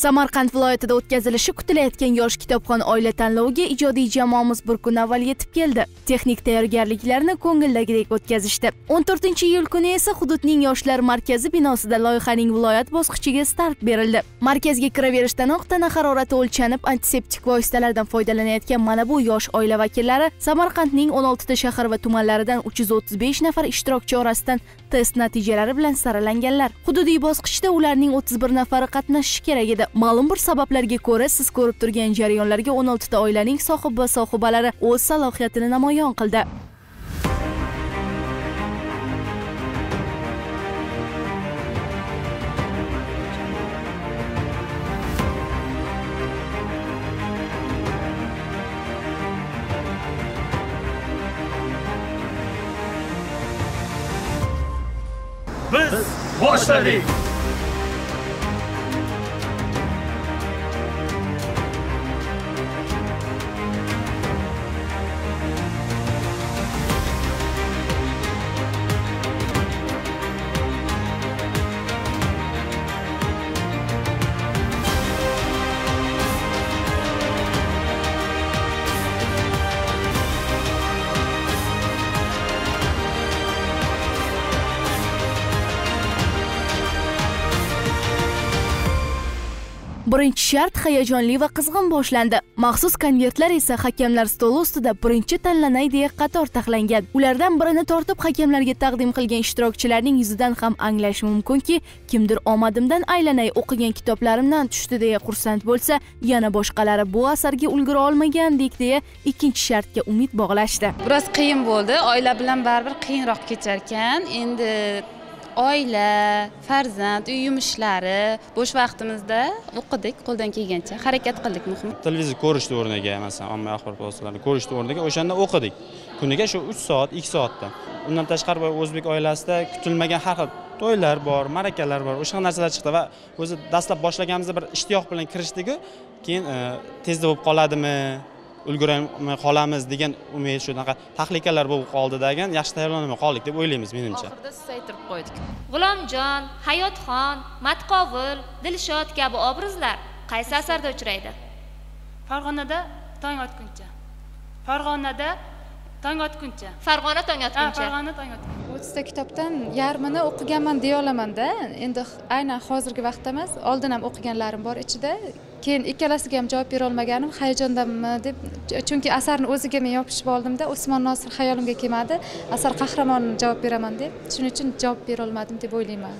samarqand viloyatida o'tkazilishi kutilayotgan yosh kitobxon oila tanloviga ijodiy jamoamiz bir kun avval yetib keldi. Texnik tayyorgarliklarni ko'ngildagidek o'tkazishdi. 14 iyul kuni esa hududning yoshlar markazi binosida loyihaning viloyat bosqichiga start berildi. Markazga kiraverishdanoq tana harorati o'lchanib antiseptik vositalardan foydalanayotgan mana bu yosh oila vakillari samarqandning 16 ta shahar va tumanlaridan 335 nafar ishtirokchi orasidan test natijalari bilan saralanganlar. Hududiy bosqichda ularning 31 nafari qatnashishi kerak edi. Ma'lum bir sabablarga ko'ra siz ko'rib turgan jarayonlarga 16 ta oilaning sohib va sohibalari o'z salohiyatini namoyon qildi Biz boshladik. Birinchi shart hayajonli va qizg'in boshlandi. Maxsus konvertlar esa hakamlar stoli ustida birinchi tanlanay deya qator taxlangan ulardan birini tortib hakamlarga taqdim qilgan ishtirokchilarning yuzidan ham anglash mumkinki kimdir omadimdan aylanay o'qigan kitoblarimdan tushdi deya xursand bo'lsa yana boshqalari bu asarga ulgura olmagandik deya ikkinchi shartga umid bog'lashdi. Biroz qiyin bo'ldi. Oila bilan baribir qiyinroq kechar ekan endi oila farzand uy yumushlari bo'sh vaqtimizda o'qidik qo'ldan kelgancha. Harakat qildik muhimi televizor ko'rishni o'rniga masalan ommaviy axborot vositalarini ko'rishni o'rniga o'shanda o'qidik. Kuniga shu uch soat ikki soatda. Undan tashqari o'zbek oilasida kutilmagan har xil to'ylar bor ma'rakalar bor o'sha narsalar chiqdi va o'zi dastlab boshlaganimizda bir ishtiyoq bilan kirishdiku keyin e, tezda bo'lib qoladimi? Ulgurolmay qolamiz degan umid shunaqa tahlikalar bo'lib qoldi degan yaxshi tayyorlanmay qoldik deb o'ylaymiz menimcha. Oxirida susaytirib qo'ydik. G'ulomjon hayotxon matqovul dilshod kabi obrazlar qaysi asarda uchraydi? Farg'onada tong otguncha. Farg'onada tong otguncha. Farg'ona tong ha otguncha. Farg'ona tong otguncha. O'ttizta kitobdan yarmini o'qiganman deya olamanda endi aynan hozirgi vaqtda emas oldin ham o'qiganlarim bor ichida keyin ikkalasiga ham javob berolmaganim hayajondanmi deb chunki asarni o'ziga men yopishib oldimda usmon nosir xayolimga kelmadi asar qahramonini javob beraman deb shuning uchun javob berolmadim deb o'ylayman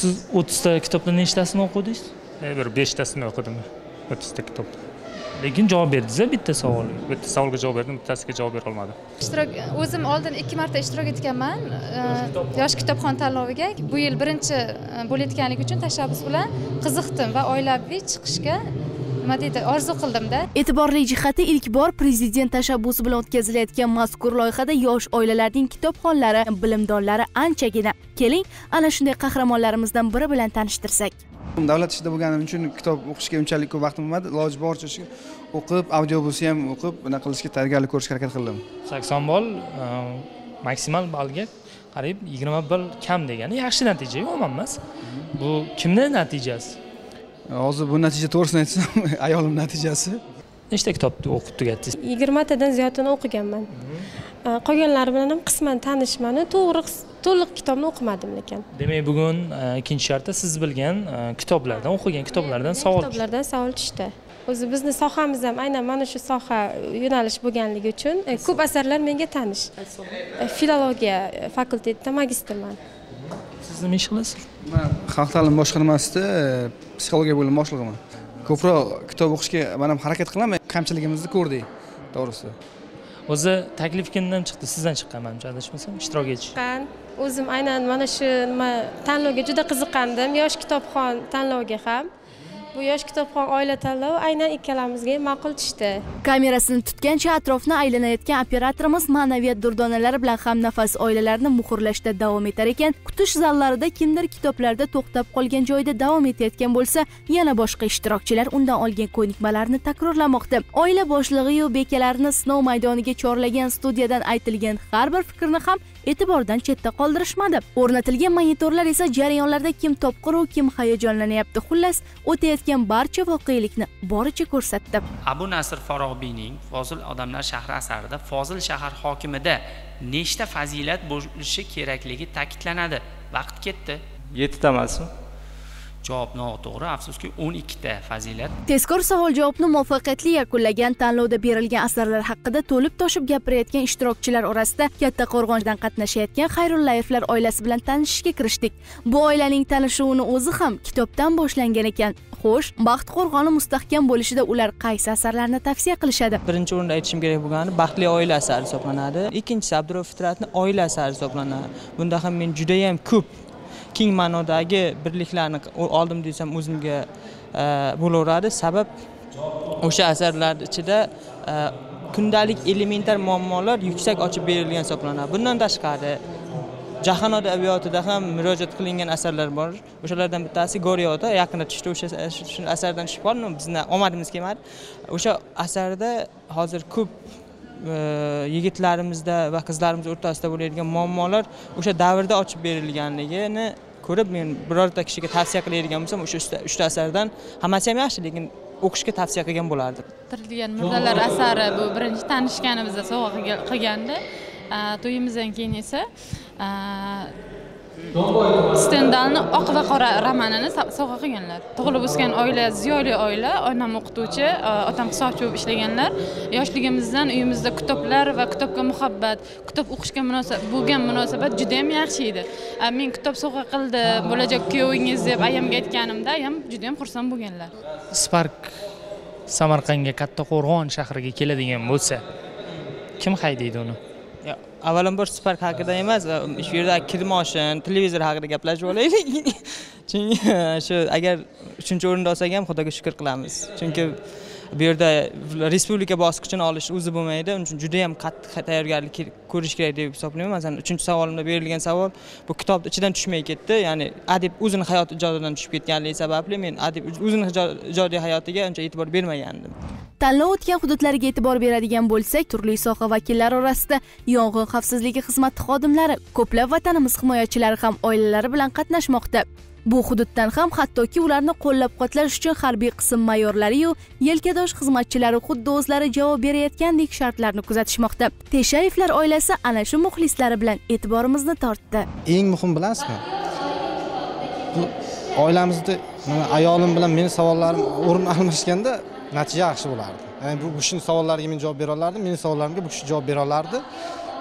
Siz 30 ta kitobdan nechtasini o'qidingiz? Bir 5 tasini o'qidim. 30 ta kitobdan. Lekin javob berdingiz bitta savolga. Bitta savolga javob berdim, bittasiga javob bera olmadim. ishtirok o'zim oldin ikki marta ishtirok etganman e, yosh kitobxon tanloviga bu yil birinchi e, bo'layotganligi uchun tashabbus bilan qiziqdim va oilaviy chiqishga nima deydi orzu qildimda e'tiborli jihati ilk bor prezident tashabbusi bilan o'tkazilayotgan mazkur loyihada yosh oilalarning kitobxonlari bilimdonlari anchagina keling ana shunday qahramonlarimizdan biri bilan tanishtirsak davlat ishida bo'lganim uchun kitob o'qishga unchalik ko'p vaqtim bo'lmadi iloji boricha shu o'qib audio bo'lsa ham o'qib bunaqa qilishga tayyorgarlik ko'rishga harakat qildim 80 ball e, maksimal ballga qariyb 20 ball kam degani yaxshi natija yomon emas. Bu kimni natijasi? hozir bu natija to'g'risini aytsam ayolim natijasi Nechta kitobni o'qib tugatdingiz? yigirmatadan ziyodini o'qiganman Э, qolganlari bilan ham qisman tanishmanu to'g'ri to'liq kitobni o'qimadim lekin. Demak, bugun e, ikkinchi shartda siz bilgan e, kitoblardan, o'qigan kitoblardan savol tushdi. kitoblardan savol tushdi. O'zi bizni sohamiz ham aynan mana shu soha yo'nalish bo'lganligi uchun e, ko'p asarlar menga tanish. Filologiya fakultetida magistrman Siz nima ish qilasiz? man xalq ta'limi boshqarmasida psixologiya bo'limi boshlig'iman. Ko'proq kitob o'qishga man ham harakat qilaman kamchiligimizni ko'rdik to'g'risi O'zi taklif kimdan chiqdi? Sizdan chiqqan manimcha adashmasam, ishtirok etish. chiqqan o'zim aynan mana shu nima tanlovga juda qiziqqandim yosh kitobxon tanloviga ham bu yosh kitobxon oila tanlovi aynan ikkalamizga ma'qul tushdi. Kamerasini tutgancha atrofni aylanayotgan operatorimiz ma'naviyat durdonalari bilan hamnafas oilalarni muhrlashda davom etar ekan. Kutish zallarida kimdir kitoblarda to'xtab qolgan joyida davom etayotgan bo'lsa yana boshqa ishtirokchilar undan olgan ko'nikmalarni takrorlamoqda. Oila boshlig'iyu bekalarni sinov maydoniga chorlagan studiyadan aytilgan har bir fikrni ham e'tibordan chetda qoldirishmadi. O'rnatilgan monitorlar esa jarayonlarda kim topqir kim hayajonlanyapti. Xullas o'tayotgan barcha voqelikni boricha ko'rsatdi. Abu nasr farog'biyning fozil odamlar shahri asarida fozil shahar hokimida nechta fazilat bo'lishi kerakligi ta'kidlanadi. Vaqt ketdi. Yettita emasmi javob noto'g'ri afsuski o'n ikkita fazilat. Tezkor savol javobni muvaffaqiyatli yakunlagan tanlovda berilgan asarlar haqida to'lib toshib gapirayotgan ishtirokchilar orasida katta qo'rg'ondan qatnashayotgan xayrullayevlar oilasi bilan tanishishga kirishdik. Bu oilaning tanishuvini o'zi ham kitobdan boshlangan ekan. Xo'sh baxt qo'rg'oni mustahkam bo'lishida ular qaysi asarlarni tavsiya qilishadi? Birinchi o'rinda aytishim kerak bo'lgani baxtli oila asari hisoblanadi. Ikkinchisi abdurauf fitratni oila asari hisoblanadi. Bunda ham men judayam ko'p keng ma'nodagi birliklarni oldim desam o'zimga e, bo'laveradi. Sabab o'sha asarlar ichida e, kundalik elementar muammolar yuksak ochib berilgan hisoblanadi. Bundan tashqari jahon adabiyotida ham murojaat qilingan asarlar bor. O'shalardan bittasi goriyota yaqinda tushdi. O'sha asardan tushib qoldim. Bizni omadimiz kelmadi. O'sha asarda hozir ko'p E, yigitlarimizda va qizlarimiz o'rtasida bo'layotgan muammolar o'sha davrda ochib berilganligini ko'rib men birorta kishiga tavsiya qiladigan bo'lsam o'sha uchta asardan hammasi ham yaxshi lekin o'qishga tavsiya qilgan bo'lardim. Tirilgan murdalar asari bu birinchi tanishganimizda sovg'a qilganda e, to'yimizdan keyin esa e, stendalni oq va qora romanini sovg'a qilganlar. Tug'ilib o'sgan oila ziyoli oila onam o'qituvchi e, otam hisobchi bo'lib ishlaganlar. Yoshligimizdan uyimizda kitoblar va kitobga muhabbat kitob o'qishga munosabat bo'lgan munosabat juda yam yaxshi edi. E, men kitob sovg'a qildi bo'lajak kuyovingiz deb ayamga aytganimda ayam juda yam xursand bo'lganlar. Spark samarqandga kattaqo'rg'on shahriga keladigan bo'lsa kim haydaydi uni? Avvalambor spark haqida emas shu yerda kirmoshin televizor haqida gaplashib olaylik. Chunki shu agar uchinchi o'rinda olsak ham xudoga shukur qilamiz. Chunki bu yerda respublika bosqichini olish o'zi bo'lmaydi. Uning uchun juda yam qattiq tayyorgarlik ko'rish kerak deb hisoblayman. Masalan uchinchi savolimda berilgan savol bu kitobni ichidan tushmay ketdi. Ya'ni adib o'zini hayot ijodidan tushib ketganligi sababli men adib o'zini ijodiy hayotiga uncha e'tibor bermagandim. Tanlov o'tgan hududlarga e'tibor beradigan bo'lsak turli soha vakillari orasida yong'in xavfsizligi xizmati xodimlari ko'plab vatanimiz himoyachilari ham oilalari bilan qatnashmoqda. Bu hududdan ham hattoki ularni qo'llab quvvatlash uchun harbiy qism mayorlariyu yelkadosh xizmatchilari xuddi o'zlari javob berayotgandek shartlarni kuzatishmoqda. Teshayevlar oilasi ana shu muxlislari bilan e'tiborimizni tortdi. Eng muhim bilasizmi? Bu oilamizda ayolim bilan meni savollarim o'rin almashganda natija yaxshi bo'lardi. Ya'ni bu kishini savollariga men javob bera olardim meni savollarimga bu kishi javob bera olardi.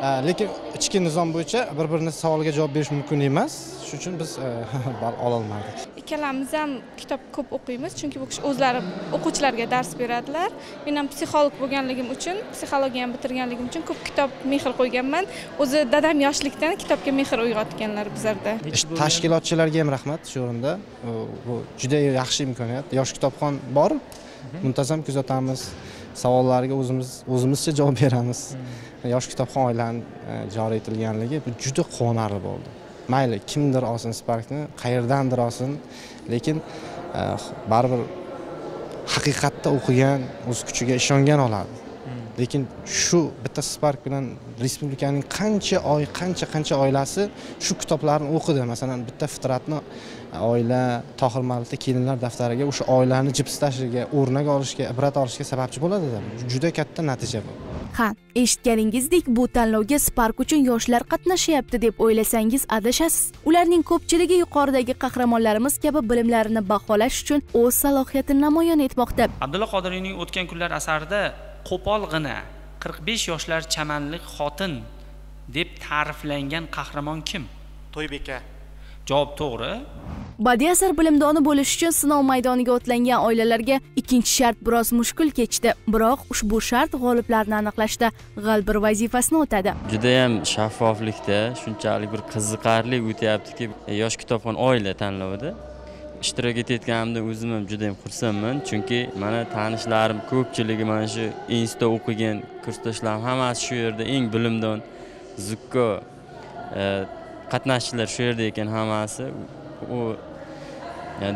Lekin ichki nizom bo'yicha bir birini savoliga javob berish mumkin emas. Shuning uchun biz ball ololmadik. Ikkalamiz ham kitob ko'p o'qiymiz chunki bu kishi o'zlari o'quvchilarga dars beradilar. Men ham psixolog bo'lganligim uchun psixologiya ham bitirganligim uchun ko'p kitob mehr qo'yganman. O'zi dadam yoshlikdan kitobga mehr uyg'otganlar bizlarda. Tashkilotchilarga ham rahmat shu o'rinda. Bu juda yaxshi imkoniyat. Yosh kitobxon bor. Muntazam kuzatamiz savollariga o'zimiz o'zimizcha javob beramiz. Yosh kitobxon oilani e, joriy etilganligi bu juda quvonarli bo'ldi. Mayli kimdir olsin sparkni qayerdandir olsin lekin e, baribir haqiqatda o'qigan o'z kuchiga ishongan oladi lekin shu bitta spark bilan respublikaning qancha oy qancha qancha oilasi shu kitoblarni o'qidi. Masalan bitta fitratni oila tohir malitni kelinlar daftariga o'sha oilani jipslashiga o'rnak olishga ibrat olishga sababchi bo'ladi juda katta natija bu. Ha eshitganingizdek bu tanlovga spark uchun yoshlar qatnashyapti deb o'ylasangiz adashasiz. Ularning ko'pchiligi yuqoridagi qahramonlarimiz kabi bilimlarini baholash uchun o'z salohiyatini namoyon etmoqda. Abdulla qodiriyning o'tgan kunlar asarida qo'polg'ina qirq besh yoshlar chamanlik xotin deb ta'riflangan qahramon kim? To'ybeka javob to'g'ri. Badiiy asar bilimdoni bo'lish uchun sinov maydoniga otlangan oilalarga ikkinchi shart biroz mushkul kechdi. Biroq ushbu shart g'oliblarni aniqlashda g'albir vazifasini o'tadi. Judayam shaffoflikda shunchalik bir qiziqarli o'tyaptiki yosh kitobxon oila tanlovida ishtirok etayotganimdan o'zim ham juda yam xursandman. Chunki mana tanishlarim ko'pchiligi mana shu institutda o'qigan kursdoshlarim hammasi shu yerda eng bilimdon zukko e, qatnashchilar shu yerda ekan hammasi. U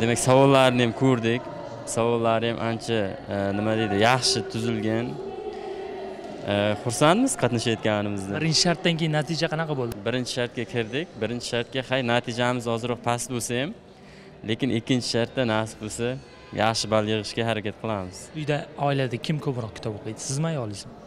demak savollarni ham ko'rdik. Savollari ham ancha e, nima deydi yaxshi tuzilgan. E, xursandmiz qatnashayotganimizdan birinchi shartdan keyin natija qanaqa bo'ldi? Birinchi shartga kirdik. Birinchi shartga hay natijamiz ozroq past bo'lsa ham lekin ikkinchi shartda nasib bo'lsa yaxshi ball yig'ishga harakat qilamiz. Uyda oilada kim ko'proq kitob o'qiydi? Sizmi ayolingizmi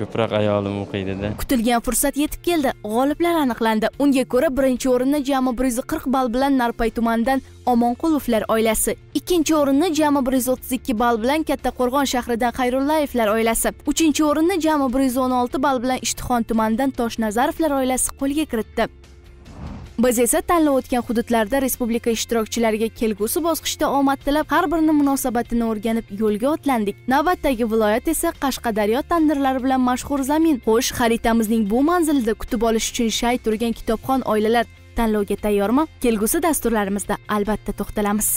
ko'proq ayolim o'qiydida kutilgan fursat yetib keldi. G'oliblar aniqlandi. Unga ko'ra birinchi o'rinni jami bir yuz qirq ball bilan narpay tumanidan omonqulovlar oilasi ikkinchi o'rinni jami bir yuz o'ttiz ikki ball bilan kattaqo'rg'on shahridan xayrullayevlar oilasi uchinchi o'rinni jami bir yuz o'n olti ball bilan ishtixon tumanidan toshnazarovlar oilasi qo'lga kiritdi. Biz esa tanlov o'tgan hududlarda respublika ishtirokchilariga kelgusi bosqichda omad tilab har birini munosabatini o'rganib yo'lga otlandik. Navbatdagi viloyat esa qashqadaryo tandirlari bilan mashhur zamin. Xo'sh xaritamizning bu manzilida kutib olish uchun shay turgan kitobxon oilalar tanlovga tayyormi? Kelgusi dasturlarimizda albatta to'xtalamiz.